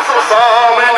Awesome man.